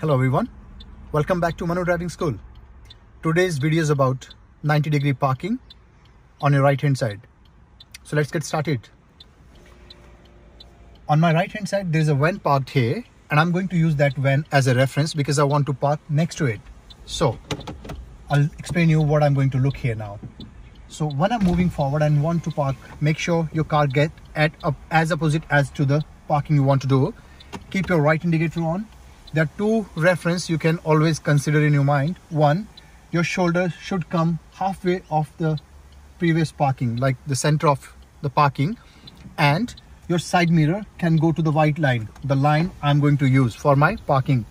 Hello everyone, welcome back to Manu Driving School. Today's video is about 90 degree parking on your right hand side. So let's get started. On my right hand side there is a van parked here and I'm going to use that van as a reference because I want to park next to it. So I'll explain you what I'm going to look here now. So when I'm moving forward and want to park, make sure your car get at up as opposite as to the parking you want to do. Keep your right indicator on. There are two reference you can always consider in your mind. One, your shoulder should come halfway off the previous parking, like the center of the parking. And your side mirror can go to the white line, the line I'm going to use for my parking.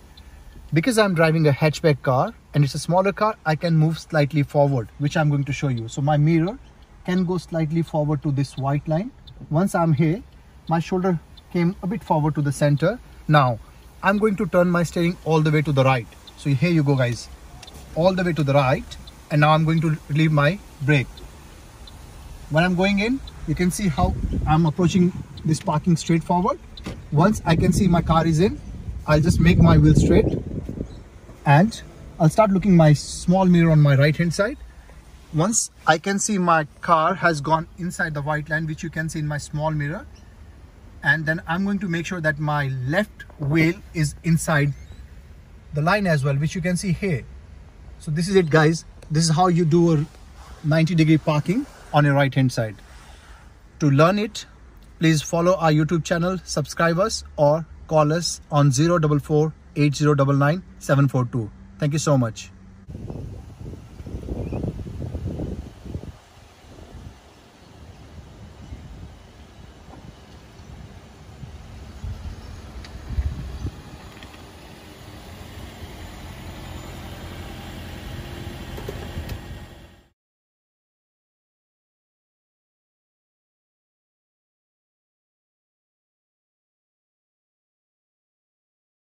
Because I'm driving a hatchback car, and it's a smaller car I can move slightly forward which I'm going to show you so my mirror can go slightly forward to this white line once I'm here my shoulder came a bit forward to the center now I'm going to turn my steering all the way to the right. So here you go guys. All the way to the right. And now I'm going to leave my brake. When I'm going in you can see how I'm approaching this parking straight forward. Once I can see my car is in I'll just make my wheel straight. And I'll start looking my small mirror on my right hand side. Once I can see my car has gone inside the white line, which you can see in my small mirror. And then I'm going to make sure that my left wheel is inside the line as well, which you can see here. So this is it guys. This is how you do a 90 degree parking on your right hand side. To learn it, please follow our YouTube channel, subscribe us or call us on 044 8099 742. Thank you so much.